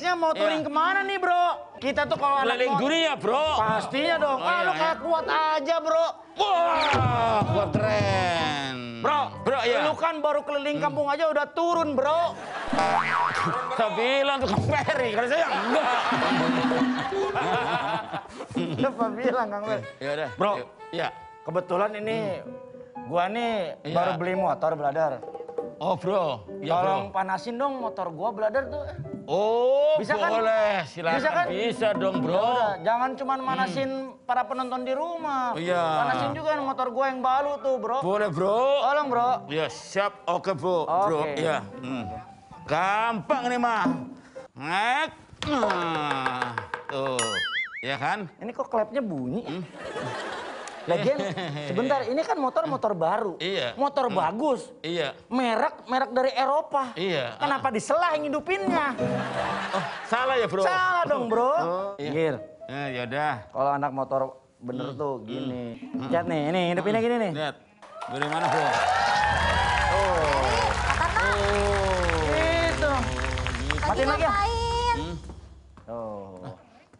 nextnya mau touring Iya. ke mana nih, bro? Kita tuh kalau anak Keliling dunia, bro. Pastinya dong. Oh, ah, lu iya, kayak iya. kuat aja, bro. Wah, gua keren. Bro, bro, iya. lu kan baru keliling kampung aja udah turun, bro. Saya bilang tuh Kang Ferry, kalau saya enggak. Siapa bilang, Kang Fer? Ya udah. Bro. Iya. Kebetulan ini gua nih Iya. baru beli motor, Bladar. Oh, bro. Bro. Tolong panasin dong motor gua, Bladar tuh. Oh, Bisa kan? boleh. Silakan. Bisa kan? Bisa dong, bro. Ya udah, jangan cuma manasin para penonton di rumah. Hmm. Iya. Panasin juga motor gua yang baru tuh, bro. Boleh, bro. Tolong, bro. Ya, siap. Oke, bro. Bro, Oke. iya. Hmm. Gampang nih, mah. Ngek. Nah, tuh. Ya kan? Ini kok klepnya bunyi? Hmm. Lagian, sebentar, ini kan motor-motor baru. Iya. Motor bagus. Iya. Merek, merek dari Eropa. Iya. Kenapa diselah yang hidupinnya? Oh, salah ya, bro? Salah dong, bro. iya. Gir, Ya, yaudah. kalau anak motor bener tuh gini. Lihat nih, ini hidupinnya gini nih. Lihat. Dari mana, bro? Gitu. Lagi Matiin lagi ya?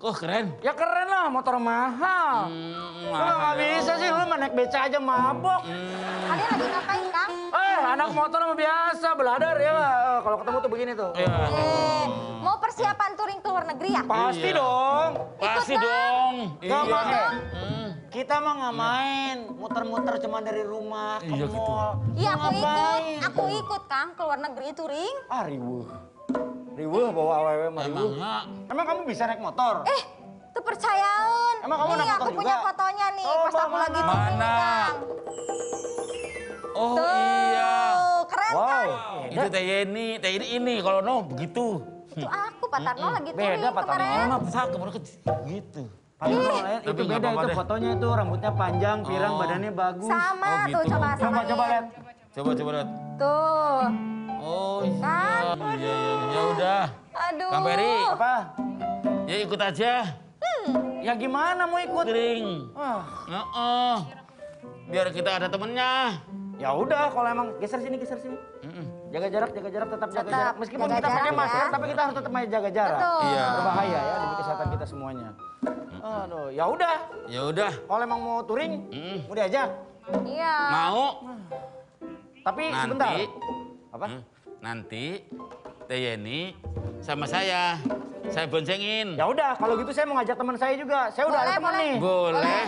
Ngapain? Oh. Keren. Ya keren lah, motor mahal. Hmm, Lu nggak bisa sih, lu naik beca aja mabok. Kalian lagi ngapain, Kang? Eh, anak motor mah biasa, beladar ya. Eh, Kalau ketemu tuh begini tuh. Iya. Eh, mau persiapan touring ke luar negeri ya? Pasti Iya. dong. Pasti Ikut dong. Gak Iya. pakai. Hmm. Kita mah nggak main, muter-muter cuma dari rumah ke Iya, gitu. mall. Iya, Lu aku ikut. ngapain? Aku ikut, Kang, ke luar negeri touring. Ah, riwuh. Riwuh bawa awewe mah enggak. Emang kamu bisa naik motor? Eh, tuh percayaan. Emang kamu nih, anak aku motor punya juga? fotonya nih, Oh, pas aku lagi nih, Mana? Oh Tuh, iya. keren Wow. kan? Itu Teh Yeni, Teh Yeni ini kalau no begitu. Itu aku, Pak Tarno lagi Beda, Pak Tarno. besar ke mana kecil gitu. Padahal lain, itu beda itu deh. fotonya itu rambutnya panjang, pirang, Oh. badannya bagus. Sama Oh, tuh, gitu. coba Coba samain. coba lihat. Coba coba lihat. Tuh. Oh iya. Kan? Iya iya iya. ya udah. Aduh. Kang Peri. Apa? Ya ikut aja. Ya gimana mau ikut? Kering. Wah, Heeh. Biar kita ada temennya. ya udah kalau emang geser sini geser sini. Jaga jarak, jaga jarak, tetap jaga Tetap jarak. Meskipun jaga kita pakai ya. masker, tapi kita harus tetap jaga jarak. Betul. Iya. Berbahaya ya demi kesehatan kita semuanya. Aduh, ya udah. Ya udah. Kalau emang mau touring, Mm. mau diajak. Iya. Mau? Tapi Nanti. sebentar. Apa? Hmm, Nanti Teh Yeni sama saya. Saya boncengin. Ya udah, kalau gitu saya mau ngajak teman saya juga. Saya udah Boleh, ada teman nih. Boleh.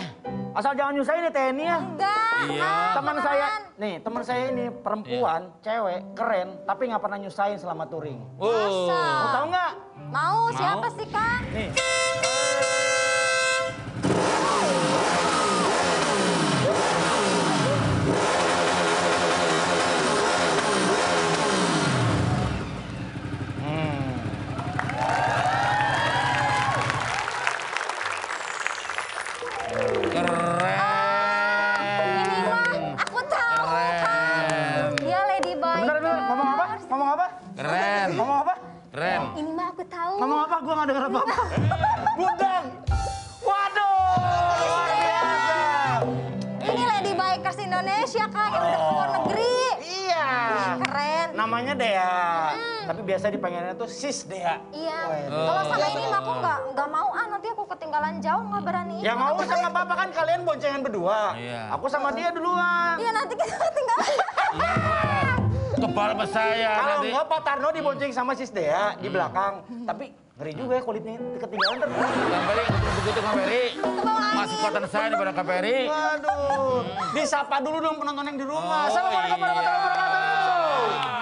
Asal jangan nyusahin nih TNI ya. Enggak. Iya. Teman saya, nih teman saya ini perempuan, Iya. cewek, keren, tapi nggak pernah nyusahin selama touring. Oh. Masa? Mau tahu nggak? Mau, Mau. siapa sih, Kang? Nih. Namanya Dea, tapi biasa dipanggilnya tuh Sis Dea. Iya. Kalau sama ini mah aku nggak nggak mau ah nanti aku ketinggalan jauh nggak berani. Ya mau nggak apa-apa kan kalian boncengan berdua. Iya. Aku sama dia duluan. Iya nanti kita ketinggalan. Kebal sama saya Kalau nanti. enggak Pak Tarno dibonceng sama Sis Dea di belakang. Tapi ngeri juga ya kulitnya ketinggalan terus. Kang Peri, begitu Kang. Masih kuatan saya daripada Kang Peri. Waduh. Disapa dulu dong penonton yang di rumah. Oh, Assalamualaikum iya. warahmatullahi wabarakatuh.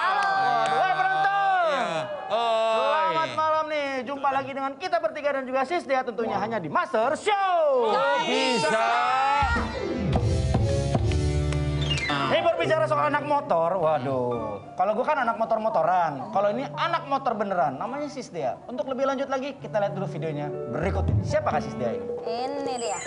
Jumpa lagi dengan kita bertiga dan juga Sis Dea tentunya hanya di Master Show. Bisa. Ini berbicara soal anak motor, waduh. Kalau gue kan anak motor-motoran. Kalau ini anak motor beneran, namanya Sis Dea. Untuk lebih lanjut lagi, kita lihat dulu videonya berikut ini. Siapa Sis Dea ini? Ini dia.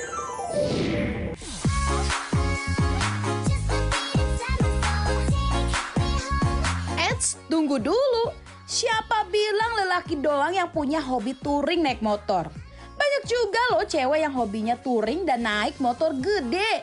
Eits, tunggu dulu. Siapa bilang lelaki doang yang punya hobi touring naik motor? Banyak juga loh cewek yang hobinya touring dan naik motor gede.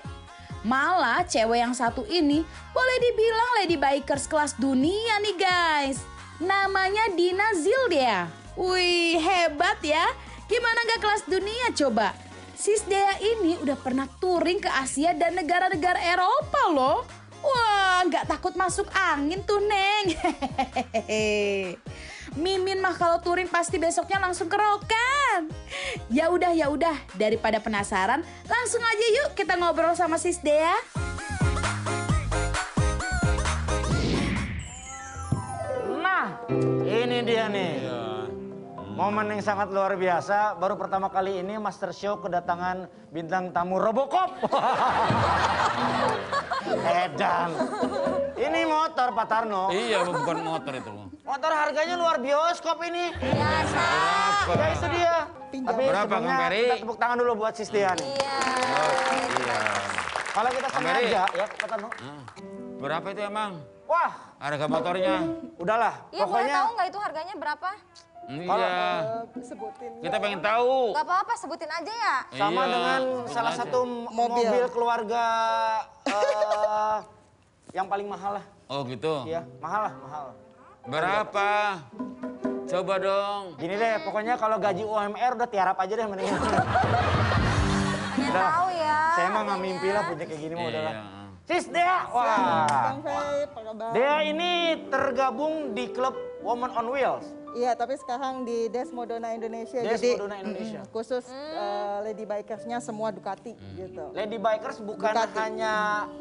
Malah cewek yang satu ini boleh dibilang lady bikers kelas dunia nih guys. Namanya Dina Zildea. Wih hebat ya. Gimana gak kelas dunia coba? Sis Dea ini udah pernah touring ke Asia dan negara-negara Eropa loh. Nggak takut masuk angin tuh, Neng. Mimin mah kalau touring pasti besoknya langsung kerokan. Ya udah, ya udah. Daripada penasaran, langsung aja yuk kita ngobrol sama Sis Dea. Nah, ini dia nih. Momen yang sangat luar biasa. Baru pertama kali ini Master Show kedatangan bintang tamu Robocop. Edan. Ini motor Pak Tarno. Iya, bukan motor itu. Motor harganya luar bioskop ini. Biasa. Ya itu dia. Tapi Berapa, sebelumnya kita tepuk tangan dulu buat Sistian. Iya. Iya. Kalau kita sengaja ya Pak Tarno. Berapa itu emang? Wah, Harga motornya? udahlah. Iya boleh Pokoknya tahu nggak itu harganya berapa? Iya. Kita pengen tahu. Gak apa-apa sebutin aja ya. sama Iya, dengan salah aja. satu mobil, Mobil. keluarga eh, yang paling mahal lah. Oh gitu. Iya, mahal lah, mahal. Berapa? Coba dong. Gini deh, pokoknya kalau gaji UMR udah tiarap aja deh mendingan. Pengen Udah. tahu ya. Saya mah nggak mimpi lah punya kayak gini mah udah lah. Iya. Sis Dea, wah. Dea ini tergabung di klub Woman on Wheels. Iya, tapi sekarang di Desmodona Indonesia. Desmodona Jadi Indonesia. mm, khusus eh, lady bikersnya semua Ducati gitu. Lady Bikers bukan Ducati. hanya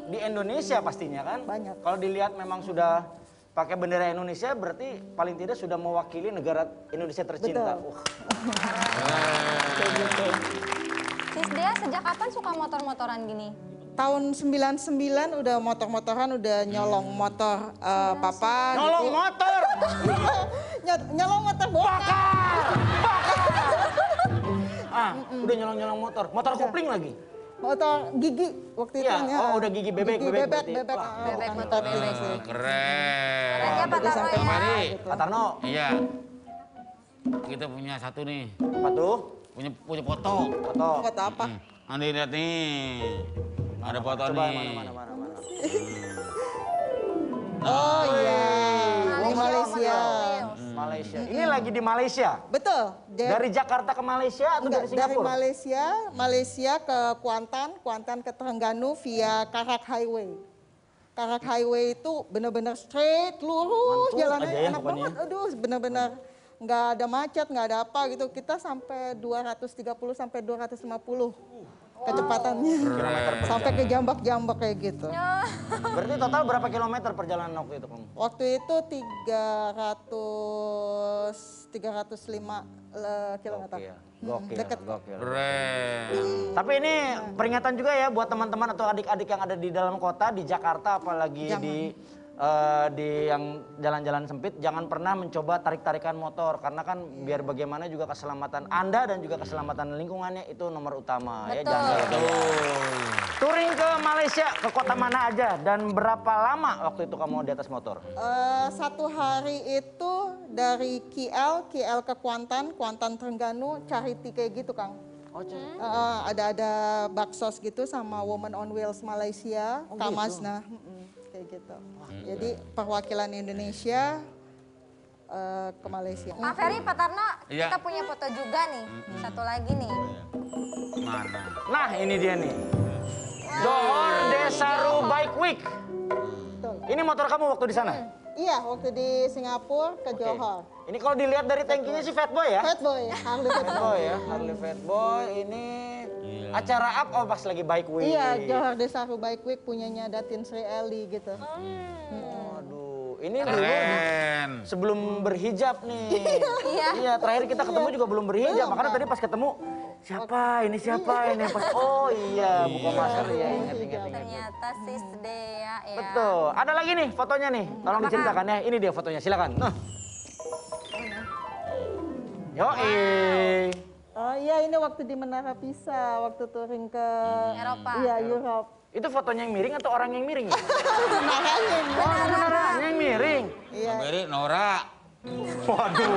di Indonesia pastinya kan? Banyak. Kalau dilihat memang sudah pakai bendera Indonesia berarti paling tidak sudah mewakili negara Indonesia tercinta. Betul. Wah, Kayak gitu. Sis Dea sejak kapan suka motor-motoran gini? Tahun 99 udah motor-motoran udah nyolong motor eh, papa Nolong gitu. motor. Ny- nyolong motor bokap. Ah, udah nyolong-nyolong motor. Motor kopling lagi. Motor gigi waktu Iya, itu. ya. oh, udah gigi bebek, Gigi bebek bebek, bebek. Wah, bebek bukan motor bebek. sih. Keren. Aja Pak Tarno sampai ya. Pak Tarno, Iya. Kita punya satu nih. apa tuh? Punya punya foto. Foto. Foto apa? Hmm. Andi lihat nih. Ada foto Coba nih. mana, mana, mana, mana. Oh iya, di Malaysia, Malaysia. Motor Malaysia. Ini lagi di Malaysia. Betul. Dia- Dari Jakarta ke Malaysia atau Enggak, dari dari Singapura? Malaysia, Malaysia ke Kuantan, Kuantan ke Terengganu via Karak Highway. Karak Highway itu benar-benar straight, lurus, Mantul jalannya ya enak pokoknya. banget. Aduh, benar-benar nggak ada macet, nggak ada apa gitu. Kita sampai 230 sampai 250 kecepatannya. Sampai ke jambak-jambak kayak gitu. Berarti total berapa kilometer perjalanan waktu itu, Kang? Waktu itu 300 305 eh, kilometer. Gokil, gokil, deket. gokil. Keren. Tapi ini peringatan juga ya buat teman-teman atau adik-adik yang ada di dalam kota di Jakarta apalagi Jangan. di eh, di yang jalan-jalan sempit jangan pernah mencoba tarik-tarikan motor. Karena kan biar bagaimana juga keselamatan Anda dan juga keselamatan lingkungannya itu nomor utama ya Betul. jangan Touring ke Malaysia ke kota mana aja dan berapa lama waktu itu kamu di atas motor? Eh, satu hari itu dari KL, KL ke Kuantan, Kuantan Terengganu, cari tiket gitu Kang. Oh, Eh, ada ada baksos gitu sama Woman on Wheels Malaysia, Oh, Kamas nah, kayak gitu. Jadi perwakilan Indonesia eh, ke Malaysia. Pak Ferry, Pak Tarno, Iya. kita punya foto juga nih. Satu lagi nih. Mana? Nah ini dia nih. Johor Desaru Bike Week. Betul. Ini motor kamu waktu di sana? Iya, waktu di Singapura ke. Johor. Ini kalau dilihat dari tankinya sih Fat Boy ya? Fat Boy, Harley Fat Fat Boy. Boy ya, Harley Fat Boy. Ini Iya. acara apa oh, pas lagi Bike Week? Iya, Johor Desaru Bike Week punyanya Datin Sri Eli gitu. Waduh, ini dulu Keren. sebelum berhijab nih. Iya. Iya, terakhir kita ketemu juga belum berhijab. Makanya tadi pas ketemu siapa ini siapa ini pas oh iya buka masker ya ingat ingat ingat. Ternyata Sis Dea ya. Betul. Ada lagi nih fotonya nih. Tolong diceritakan ya. Ini dia fotonya. Silakan. Nah. Yo Oh iya, ini waktu di Menara Pisa, waktu touring ke Eropa. Iya, Europe. Itu fotonya yang miring atau orang yang miring? ya? Menaranya yang Oh, beneran yang miring. Iya. Beri, Nora. Waduh.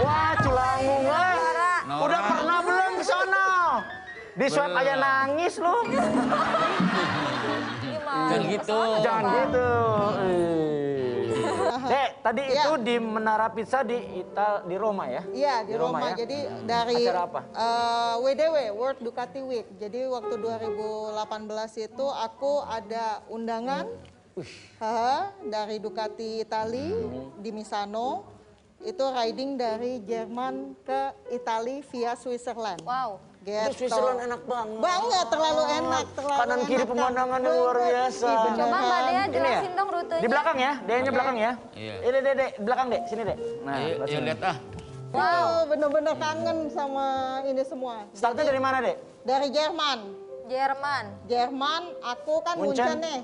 Wah, culangung ah. Nora. Udah pernah belum ke sono? Di swab aja nangis lu. Gimana? Jangan gitu. Jangan gitu. Tadi Iya. itu di Menara Pizza di Ital di Roma ya? Iya di, Roma. ya? Jadi dari Acara apa? eh, WDW World Ducati Week. Jadi waktu 2018 itu aku ada undangan Haha, dari Ducati Itali Hmm. di Misano. Itu riding dari Jerman ke Itali via Switzerland. Wow. Gitu. Switzerland enak banget. Banget, terlalu enak, terlalu Kanan kiri enak, kan? pemandangan yang luar biasa. Beneran. Coba Mbak Dea ya? jelasin dong rutenya. Di belakang ya, Dea-nya belakang ya. Iya. Ini Dek, Dek, belakang Dek, sini Dek. Nah, ayo sini. lihat ah. Wow, bener-bener kangen sama ini semua. Startnya dari mana Dek? Dari Jerman. Jerman. Jerman, aku kan Munchen. Munchen nih.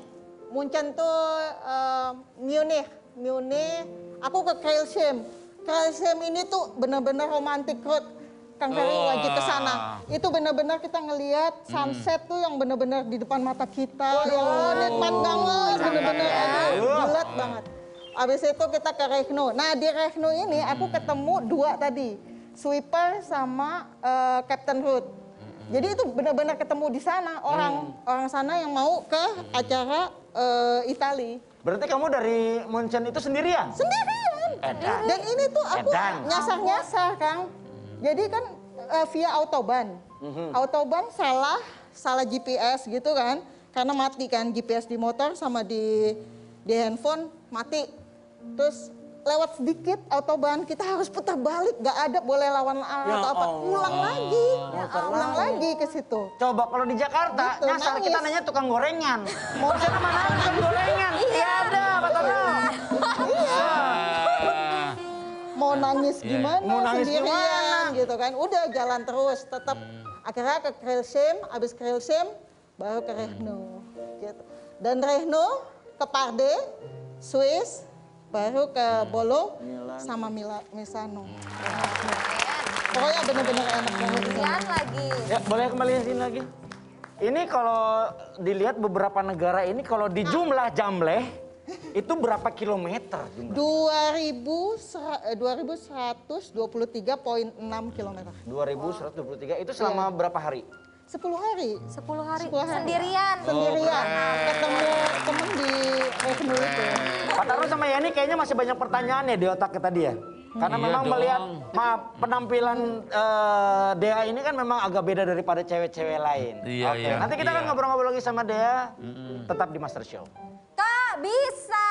Munchen tuh eh, Munich, Munich. Aku ke Kreilsheim. Kreilsheim ini tuh bener-bener romantic road. Kang Ferry Wah. wajib ke sana. Itu bener-bener kita ngelihat sunset tuh yang bener-bener di depan mata kita. Oh, nikmat banget, bener-bener aduh, bulat banget. Abis itu kita ke Rechno. Nah di Rechno ini aku ketemu dua tadi, sweeper sama eh, Captain Hood. Jadi itu benar-benar ketemu di sana orang orang sana yang mau ke acara eh, Itali Berarti kamu dari Munchen itu sendirian? sendirian. Edan. Dan ini tuh aku nyasar-nyasar Kang. Jadi kan eh, via autoban. Autoban salah salah GPS gitu kan. Karena mati kan GPS di motor sama di di handphone mati. Terus lewat sedikit autoban kita harus putar balik gak ada boleh lawan arah Ya atau apa Allah. ulang lagi ulang lagi ke situ Coba kalau di Jakarta, Gitu, nyasar nangis. kita nanya tukang gorengan. Mau ke sana mana tukang gorengan? Iya ada, Pak Tono. Ah. mau nangis Iya, gimana Mau nangis sendirian gimana? Gitu kan. Udah jalan terus. Tetap akhirnya ke Kreilsheim habis Kreilsheim baru ke Rehno gitu. Dan Rehno ke Parde Swiss baru ke Bolo sama Mila Misano. Pokoknya bener-bener enak banget. Kemudian lagi. Ya, boleh kembali sini lagi. Ini kalau dilihat beberapa negara ini kalau di jumlah jamleh itu berapa kilometer jumlah? 2000 sera- eh, 2123,6 kilometer 2123 itu selama berapa hari? 10 hari 10 hari. 10 hari. Sendirian. sendirian ketemu temen di Rehno itu Pak Tarno sama Yani kayaknya masih banyak pertanyaan ya di otak kita dia. Karena Iya memang dong. melihat maaf, penampilan eh, Dea ini kan memang agak beda daripada cewek-cewek lain. Iya, Oke, iya, Nanti kita akan iya. ngobrol-ngobrol lagi sama Dea. Tetap di Master Show. Kak, bisa.